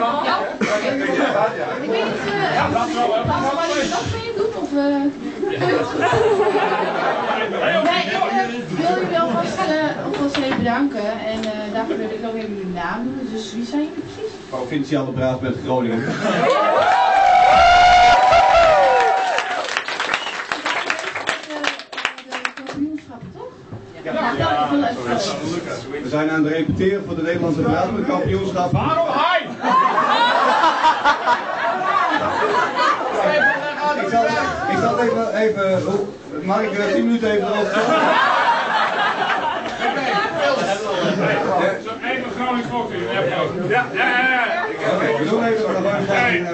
Ik weet niet, uh, wat je dat mee doet of... Uh... nee, ik uh, wil jullie alvast, uh, alvast even bedanken en uh, daarvoor wil ik ook even jullie naam doen. Dus wie zijn jullie precies? Provinciale Braaf met Groningen. We zijn aan het repeteren voor de Nederlandse kampioenschap. Waarom hij? Ik zal, ik zal even, even, mag ik 10 minuten even erover Zo even Groningen foto. Ja, ja, ja. Oké, we doen even een warm Nee, nee.